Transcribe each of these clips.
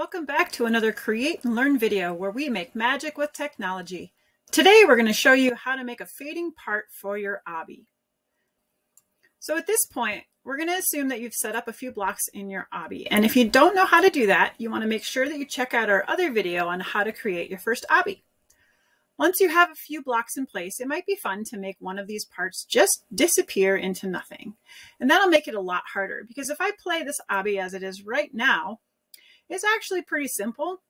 Welcome back to another Create and Learn video where we make magic with technology. Today we're going to show you how to make a fading part for your obby. So at this point, we're going to assume that you've set up a few blocks in your obby. And if you don't know how to do that, you want to make sure that you check out our other video on how to create your first obby. Once you have a few blocks in place, it might be fun to make one of these parts just disappear into nothing. And that'll make it a lot harder because if I play this obby as it is right now, it's actually pretty simple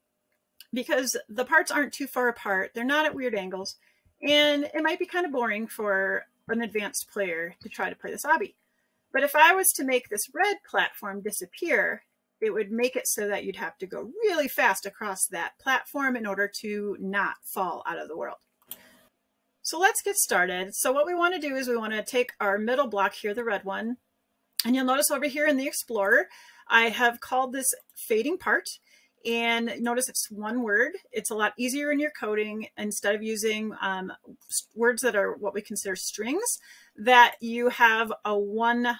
because the parts aren't too far apart. They're not at weird angles. And it might be kind of boring for an advanced player to try to play this obby. But if I was to make this red platform disappear, it would make it so that you'd have to go really fast across that platform in order to not fall out of the world. So let's get started. So what we want to do is we want to take our middle block here, the red one, and you'll notice over here in the Explorer, I have called this fading part. And notice it's one word. It's a lot easier in your coding instead of using um, words that are what we consider strings, that you have a one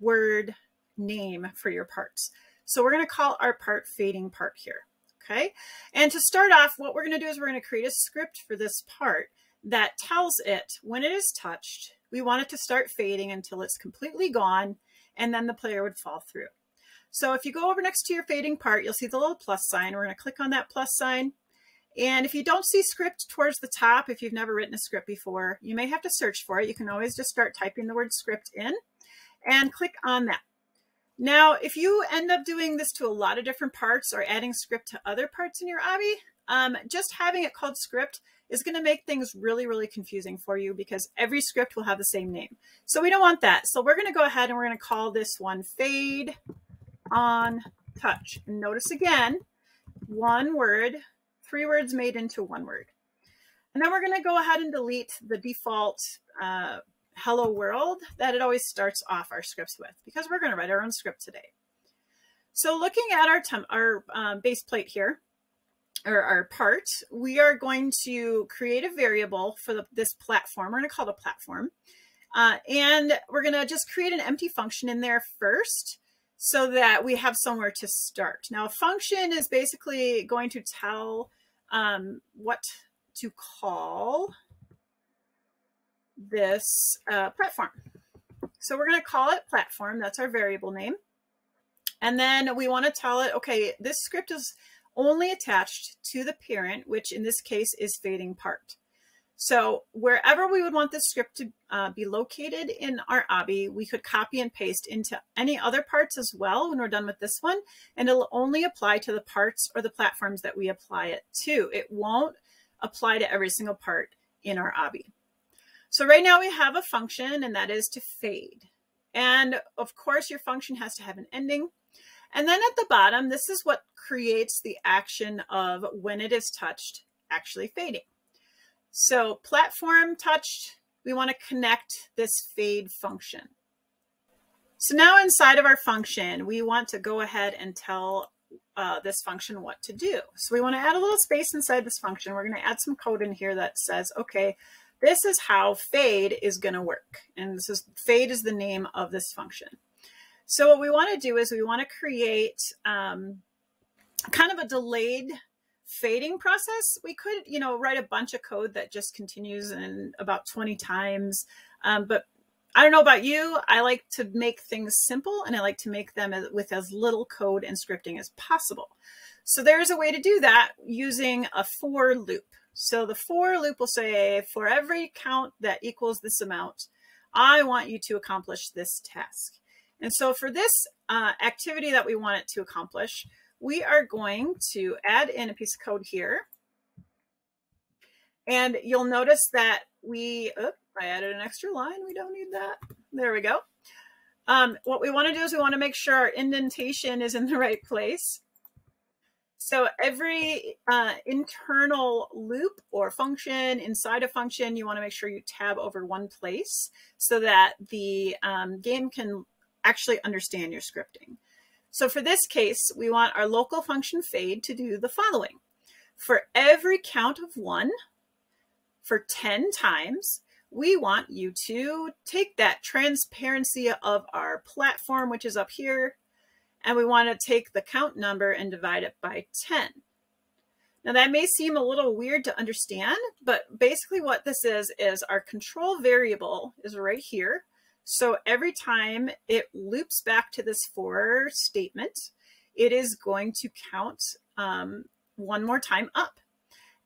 word name for your parts. So we're going to call our part fading part here. Okay. And to start off, what we're going to do is we're going to create a script for this part that tells it when it is touched, we want it to start fading until it's completely gone, and then the player would fall through. So if you go over next to your fading part, you'll see the little plus sign. We're going to click on that plus sign. And if you don't see script towards the top, if you've never written a script before, you may have to search for it. You can always just start typing the word script in and click on that. Now, if you end up doing this to a lot of different parts or adding script to other parts in your obby, um, just having it called script is going to make things really, really confusing for you because every script will have the same name. So we don't want that. So we're going to go ahead and we're going to call this one fade on touch. Notice again, one word, three words made into one word. And then we're going to go ahead and delete the default uh, hello world that it always starts off our scripts with because we're going to write our own script today. So looking at our, our um, base plate here, or our part, we are going to create a variable for the, this platform. We're going to call it a platform. Uh, and we're going to just create an empty function in there first so that we have somewhere to start. Now, a function is basically going to tell um, what to call this uh, platform. So we're going to call it platform. That's our variable name. And then we want to tell it, okay, this script is only attached to the parent, which in this case is fading part. So wherever we would want this script to uh, be located in our obby, we could copy and paste into any other parts as well when we're done with this one. And it'll only apply to the parts or the platforms that we apply it to. It won't apply to every single part in our obby. So right now we have a function and that is to fade. And of course your function has to have an ending. And then at the bottom, this is what creates the action of when it is touched actually fading. So platform touched, we want to connect this fade function. So now inside of our function, we want to go ahead and tell uh, this function what to do. So we want to add a little space inside this function. We're going to add some code in here that says, okay, this is how fade is going to work. And this is fade is the name of this function. So what we want to do is we want to create um, kind of a delayed fading process. We could, you know, write a bunch of code that just continues in about 20 times. Um, but I don't know about you. I like to make things simple and I like to make them with as little code and scripting as possible. So there's a way to do that using a for loop. So the for loop will say, for every count that equals this amount, I want you to accomplish this task. And so for this uh, activity that we want it to accomplish, we are going to add in a piece of code here. And you'll notice that we, oh, I added an extra line. We don't need that. There we go. Um, what we want to do is we want to make sure our indentation is in the right place. So every uh, internal loop or function inside a function, you want to make sure you tab over one place so that the um, game can actually understand your scripting. So for this case, we want our local function fade to do the following. For every count of one, for 10 times, we want you to take that transparency of our platform, which is up here, and we want to take the count number and divide it by 10. Now that may seem a little weird to understand, but basically what this is, is our control variable is right here. So every time it loops back to this for statement, it is going to count um, one more time up.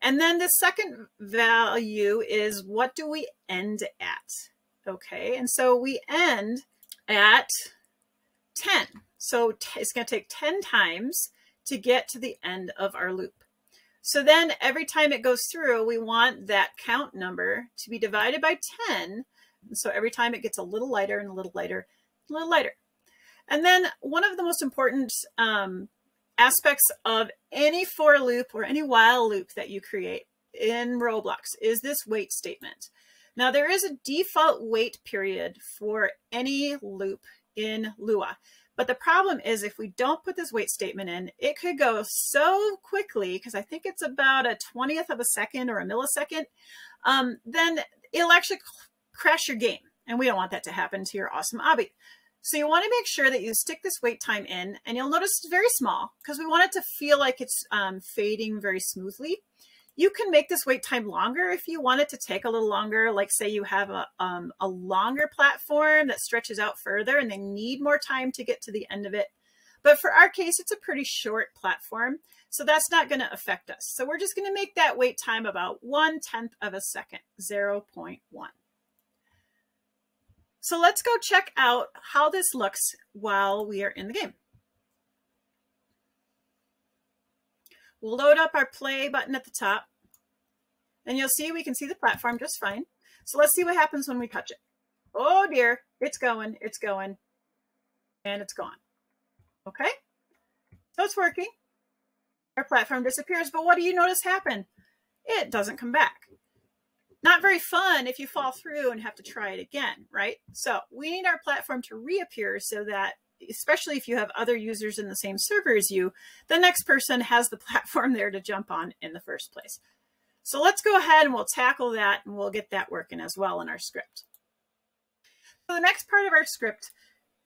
And then the second value is what do we end at? Okay, and so we end at 10. So it's going to take 10 times to get to the end of our loop. So then every time it goes through, we want that count number to be divided by 10. So every time it gets a little lighter and a little lighter, a little lighter. And then one of the most important um, aspects of any for loop or any while loop that you create in Roblox is this wait statement. Now there is a default wait period for any loop in Lua. But the problem is if we don't put this wait statement in, it could go so quickly, because I think it's about a 20th of a second or a millisecond, um, then it'll actually crash your game. And we don't want that to happen to your awesome obby. So you want to make sure that you stick this wait time in and you'll notice it's very small because we want it to feel like it's um, fading very smoothly. You can make this wait time longer if you want it to take a little longer. Like say you have a, um, a longer platform that stretches out further and they need more time to get to the end of it. But for our case, it's a pretty short platform. So that's not going to affect us. So we're just going to make that wait time about one tenth of a second, 0.1. So let's go check out how this looks while we are in the game. We'll load up our play button at the top and you'll see we can see the platform just fine. So let's see what happens when we touch it. Oh dear, it's going, it's going, and it's gone. Okay, so it's working. Our platform disappears, but what do you notice happen? It doesn't come back not very fun if you fall through and have to try it again, right? So we need our platform to reappear so that, especially if you have other users in the same server as you, the next person has the platform there to jump on in the first place. So let's go ahead and we'll tackle that and we'll get that working as well in our script. So the next part of our script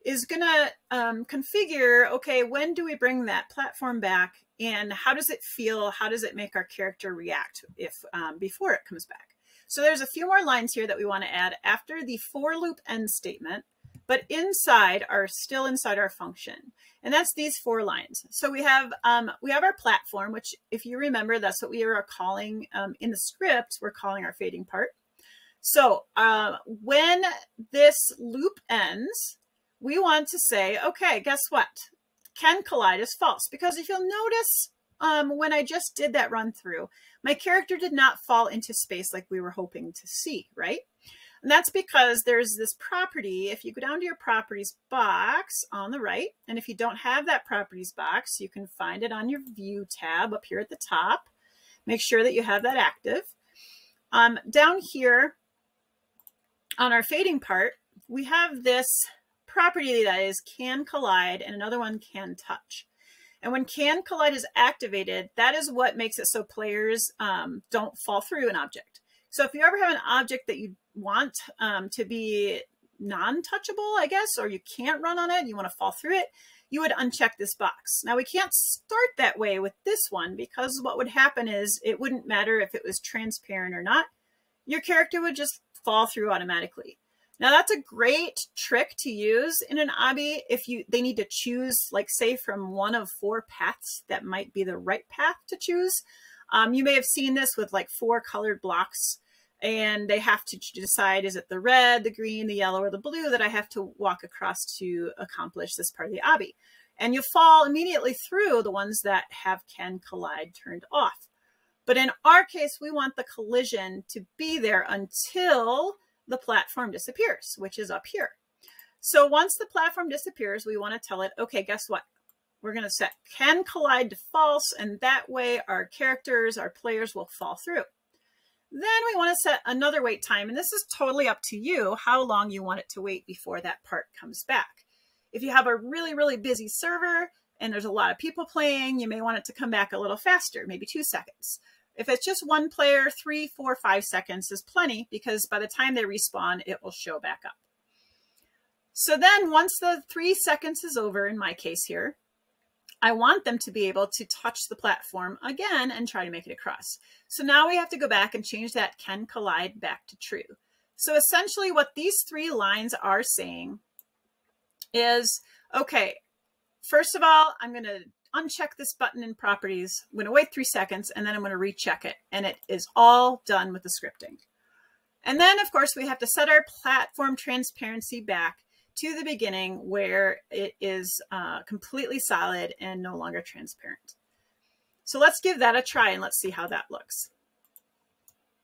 is going to um, configure, okay, when do we bring that platform back and how does it feel? How does it make our character react if um, before it comes back? So there's a few more lines here that we want to add after the for loop end statement, but inside are still inside our function. And that's these four lines. So we have um, we have our platform, which if you remember, that's what we are calling um, in the script, we're calling our fading part. So uh, when this loop ends, we want to say, okay, guess what? Can collide is false because if you'll notice um, when I just did that run through, my character did not fall into space like we were hoping to see, right? And that's because there's this property. If you go down to your properties box on the right, and if you don't have that properties box, you can find it on your view tab up here at the top. Make sure that you have that active. Um, down here on our fading part, we have this property that is can collide and another one can touch. And when Can Collide is activated, that is what makes it so players um, don't fall through an object. So if you ever have an object that you want um, to be non-touchable, I guess, or you can't run on it, you want to fall through it, you would uncheck this box. Now we can't start that way with this one because what would happen is it wouldn't matter if it was transparent or not. Your character would just fall through automatically. Now that's a great trick to use in an obby if you they need to choose, like say from one of four paths that might be the right path to choose. Um, you may have seen this with like four colored blocks and they have to decide is it the red, the green, the yellow, or the blue that I have to walk across to accomplish this part of the obby. And you fall immediately through the ones that have can collide turned off. But in our case, we want the collision to be there until the platform disappears, which is up here. So once the platform disappears, we want to tell it, okay, guess what? We're going to set can collide to false, and that way our characters, our players will fall through. Then we want to set another wait time, and this is totally up to you how long you want it to wait before that part comes back. If you have a really, really busy server and there's a lot of people playing, you may want it to come back a little faster, maybe two seconds. If it's just one player, three, four, five seconds is plenty because by the time they respawn, it will show back up. So then once the three seconds is over, in my case here, I want them to be able to touch the platform again and try to make it across. So now we have to go back and change that can collide back to true. So essentially what these three lines are saying is, okay, first of all, I'm going to uncheck this button in properties. I'm going to wait three seconds and then I'm going to recheck it. And it is all done with the scripting. And then of course we have to set our platform transparency back to the beginning where it is uh, completely solid and no longer transparent. So let's give that a try and let's see how that looks.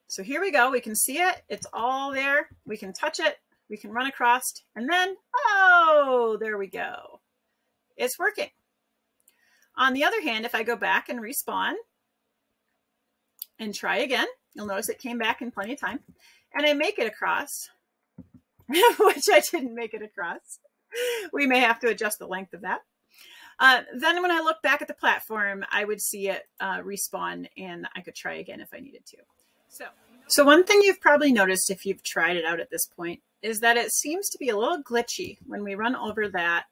So here we go. We can see it. It's all there. We can touch it. We can run across and then, oh, there we go. It's working. On the other hand, if I go back and respawn and try again, you'll notice it came back in plenty of time and I make it across, which I didn't make it across. We may have to adjust the length of that. Uh, then when I look back at the platform, I would see it uh, respawn and I could try again if I needed to. So, so one thing you've probably noticed if you've tried it out at this point is that it seems to be a little glitchy when we run over that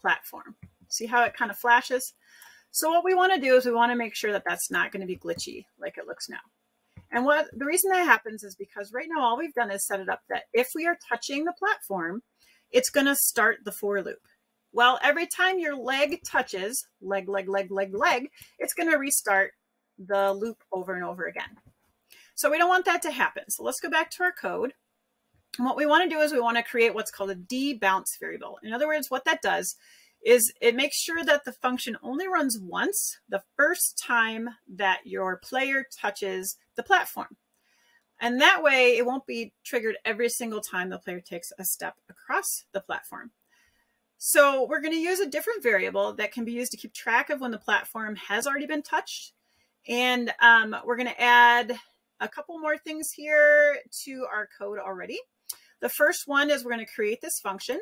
platform. See how it kind of flashes? So what we want to do is we want to make sure that that's not going to be glitchy like it looks now. And what the reason that happens is because right now all we've done is set it up that if we are touching the platform, it's going to start the for loop. Well, every time your leg touches, leg, leg, leg, leg, leg, it's going to restart the loop over and over again. So we don't want that to happen. So let's go back to our code. And what we want to do is we want to create what's called a debounce variable. In other words, what that does is it makes sure that the function only runs once the first time that your player touches the platform. And that way it won't be triggered every single time the player takes a step across the platform. So we're going to use a different variable that can be used to keep track of when the platform has already been touched. And um, we're going to add a couple more things here to our code already. The first one is we're going to create this function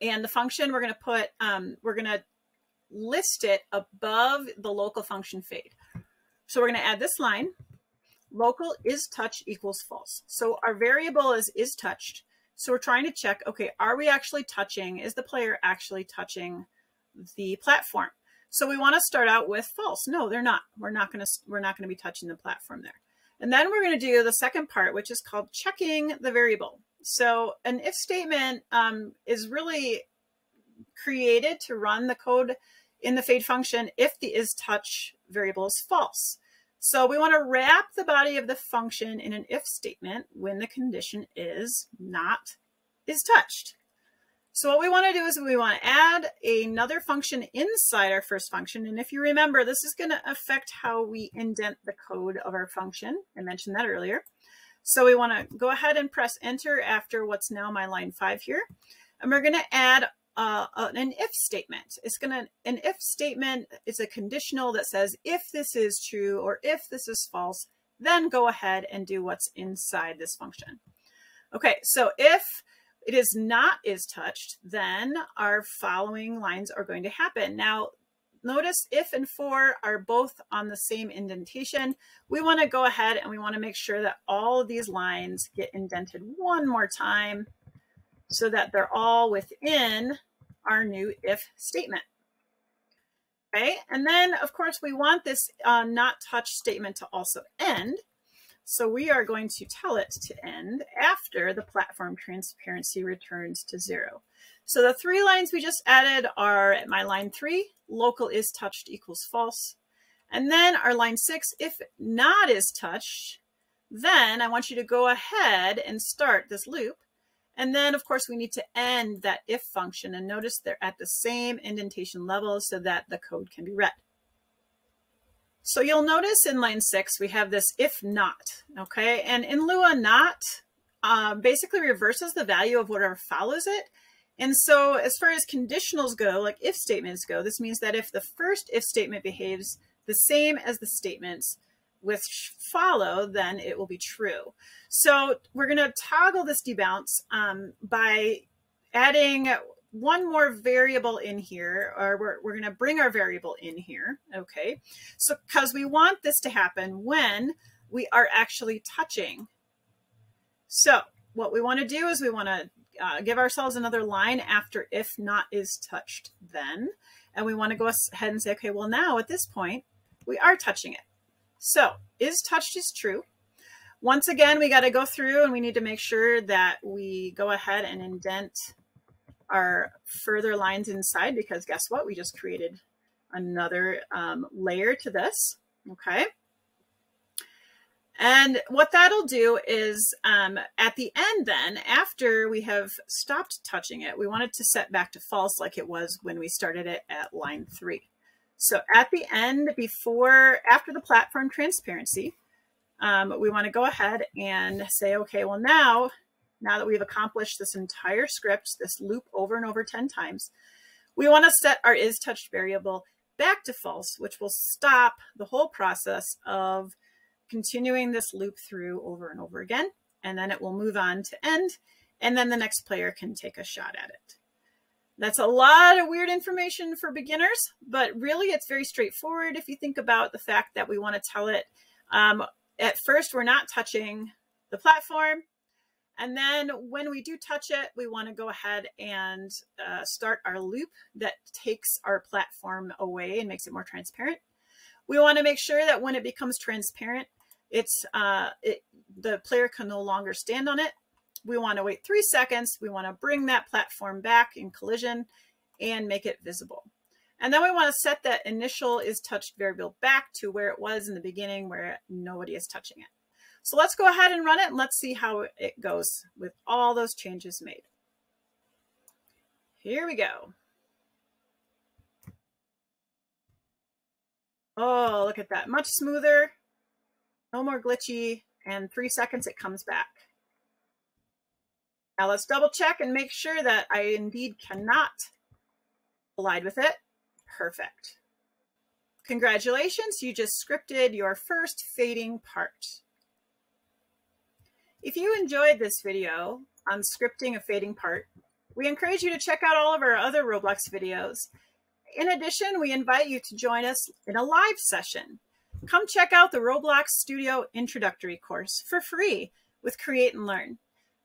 and the function we're going to put, um, we're going to list it above the local function fade. So we're going to add this line, local is touch equals false. So our variable is is touched. So we're trying to check, okay, are we actually touching, is the player actually touching the platform? So we want to start out with false. No, they're not. We're not going to, we're not going to be touching the platform there. And then we're going to do the second part, which is called checking the variable. So an if statement um, is really created to run the code in the fade function if the is touch variable is false. So we want to wrap the body of the function in an if statement when the condition is not is touched. So what we want to do is we want to add another function inside our first function. And if you remember, this is going to affect how we indent the code of our function. I mentioned that earlier. So we want to go ahead and press enter after what's now my line five here. And we're going to add uh, an if statement. It's going to, an if statement is a conditional that says if this is true or if this is false, then go ahead and do what's inside this function. Okay, so if it is not is touched, then our following lines are going to happen. Now, Notice if and for are both on the same indentation. We want to go ahead and we want to make sure that all of these lines get indented one more time so that they're all within our new if statement. Okay, and then of course we want this uh, not touch statement to also end. So we are going to tell it to end after the platform transparency returns to zero. So the three lines we just added are at my line three, local is touched equals false. And then our line six, if not is touched, then I want you to go ahead and start this loop. And then of course we need to end that if function and notice they're at the same indentation level so that the code can be read. So you'll notice in line six, we have this if not, okay? And in Lua not uh, basically reverses the value of whatever follows it. And so as far as conditionals go, like if statements go, this means that if the first if statement behaves the same as the statements which follow, then it will be true. So we're going to toggle this debounce um, by adding one more variable in here, or we're, we're going to bring our variable in here, okay? So because we want this to happen when we are actually touching. So what we want to do is we want to uh, give ourselves another line after if not is touched then. And we want to go ahead and say, okay, well now at this point, we are touching it. So is touched is true. Once again, we got to go through and we need to make sure that we go ahead and indent our further lines inside because guess what? We just created another um, layer to this. Okay. And what that'll do is um, at the end then, after we have stopped touching it, we want it to set back to false like it was when we started it at line three. So at the end, before, after the platform transparency, um, we want to go ahead and say, okay, well now, now that we've accomplished this entire script, this loop over and over 10 times, we want to set our is touched variable back to false, which will stop the whole process of continuing this loop through over and over again. And then it will move on to end, and then the next player can take a shot at it. That's a lot of weird information for beginners, but really it's very straightforward if you think about the fact that we want to tell it. Um, at first, we're not touching the platform. And then when we do touch it, we want to go ahead and uh, start our loop that takes our platform away and makes it more transparent. We want to make sure that when it becomes transparent, it's uh, it, the player can no longer stand on it we want to wait three seconds. We want to bring that platform back in collision and make it visible. And then we want to set that initial is touched variable back to where it was in the beginning where nobody is touching it. So let's go ahead and run it and let's see how it goes with all those changes made. Here we go. Oh, look at that. Much smoother, no more glitchy, and three seconds it comes back. Now let's double check and make sure that I indeed cannot collide with it. Perfect. Congratulations, you just scripted your first fading part. If you enjoyed this video on scripting a fading part, we encourage you to check out all of our other Roblox videos. In addition, we invite you to join us in a live session. Come check out the Roblox Studio introductory course for free with Create and Learn.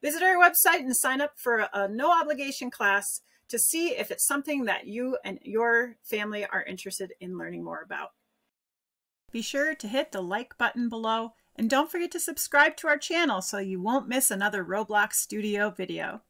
Visit our website and sign up for a, no obligation class to see if it's something that you and your family are interested in learning more about. Be sure to hit the like button below and don't forget to subscribe to our channel so you won't miss another Roblox Studio video.